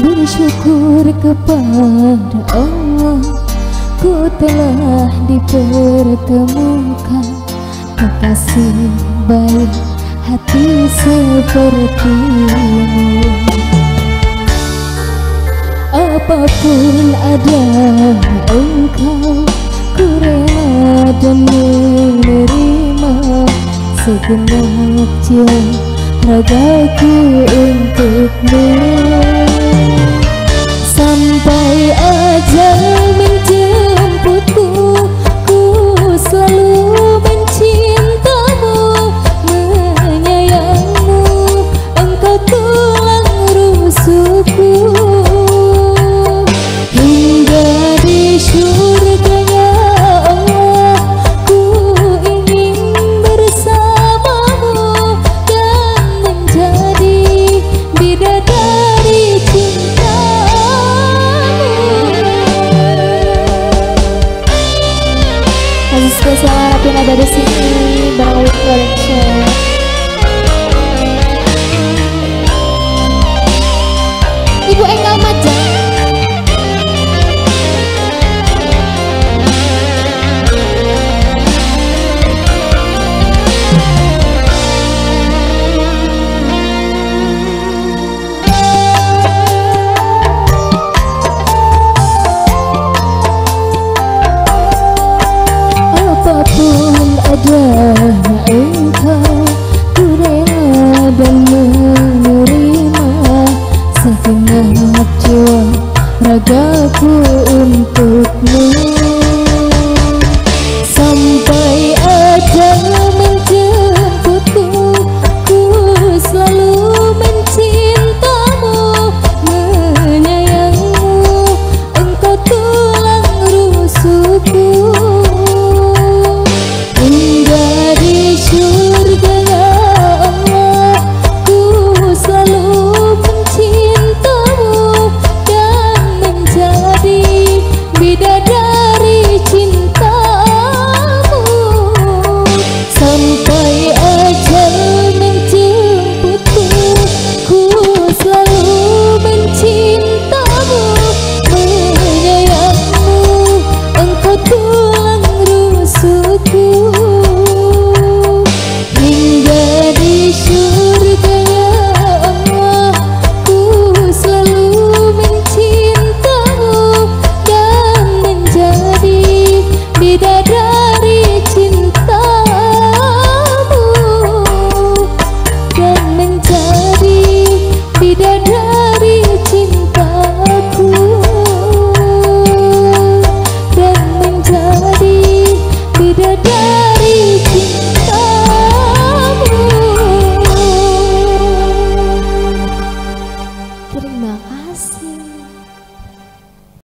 Bersyukur kepada Allah Ku telah dipertemukan. Kekasih baik hati sepertimu Apa pun ada engkau Ku rela dan menerima. Segenap jiwa ragaku untukmu spesial ada di sini Bang Collection tenagaku untukmu.